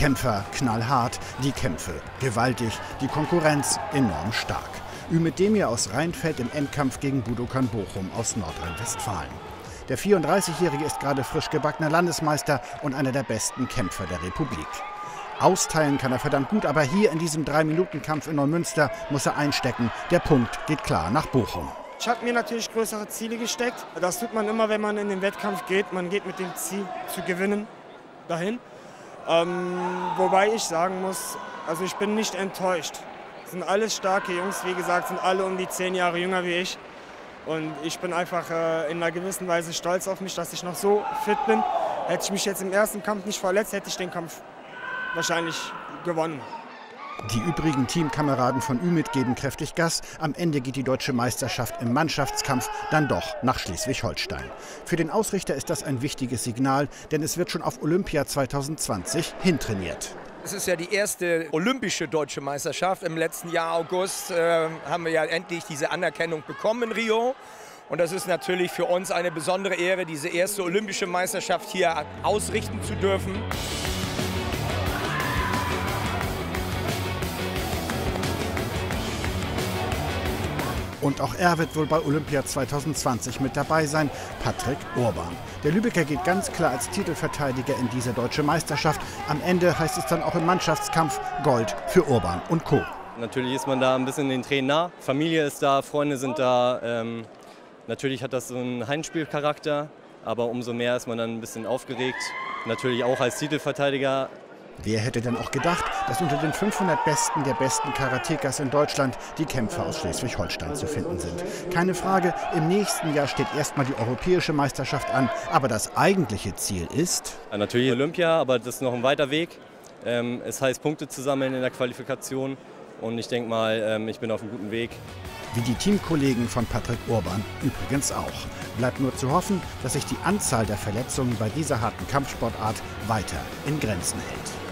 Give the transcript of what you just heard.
Kämpfer knallhart, die Kämpfe gewaltig, die Konkurrenz enorm stark. Ümit Demir aus Rheinfeld im Endkampf gegen Budokan Bochum aus Nordrhein-Westfalen. Der 34-Jährige ist gerade frisch gebackener Landesmeister und einer der besten Kämpfer der Republik. Austeilen kann er verdammt gut, aber hier in diesem Drei-Minuten-Kampf in Neumünster muss er einstecken. Der Punkt geht klar nach Bochum. Ich habe mir natürlich größere Ziele gesteckt. Das tut man immer, wenn man in den Wettkampf geht. Man geht mit dem Ziel zu gewinnen dahin. Ähm, wobei ich sagen muss, also ich bin nicht enttäuscht. Das sind alles starke Jungs, wie gesagt, sind alle um die zehn Jahre jünger wie ich. Und ich bin einfach äh, in einer gewissen Weise stolz auf mich, dass ich noch so fit bin. Hätte ich mich jetzt im ersten Kampf nicht verletzt, hätte ich den Kampf wahrscheinlich gewonnen. Die übrigen Teamkameraden von Ümit geben kräftig Gas. Am Ende geht die deutsche Meisterschaft im Mannschaftskampf dann doch nach Schleswig-Holstein. Für den Ausrichter ist das ein wichtiges Signal, denn es wird schon auf Olympia 2020 hintrainiert. Es ist ja die erste olympische deutsche Meisterschaft. Im letzten Jahr August äh, haben wir ja endlich diese Anerkennung bekommen in Rio. Und das ist natürlich für uns eine besondere Ehre, diese erste olympische Meisterschaft hier ausrichten zu dürfen. Und auch er wird wohl bei Olympia 2020 mit dabei sein, Patrick Urban. Der Lübecker geht ganz klar als Titelverteidiger in diese deutsche Meisterschaft. Am Ende heißt es dann auch im Mannschaftskampf Gold für Urban und Co. Natürlich ist man da ein bisschen den Tränen nah. Familie ist da, Freunde sind da. Ähm, natürlich hat das so einen Heimspielcharakter, aber umso mehr ist man dann ein bisschen aufgeregt. Natürlich auch als Titelverteidiger Wer hätte denn auch gedacht, dass unter den 500 Besten der besten Karatekas in Deutschland die Kämpfer aus Schleswig-Holstein zu finden sind? Keine Frage, im nächsten Jahr steht erstmal die europäische Meisterschaft an, aber das eigentliche Ziel ist? Ja, natürlich Olympia, aber das ist noch ein weiter Weg. Ähm, es heißt Punkte zu sammeln in der Qualifikation und ich denke mal, ähm, ich bin auf einem guten Weg. Wie die Teamkollegen von Patrick Urban übrigens auch. Bleibt nur zu hoffen, dass sich die Anzahl der Verletzungen bei dieser harten Kampfsportart weiter in Grenzen hält.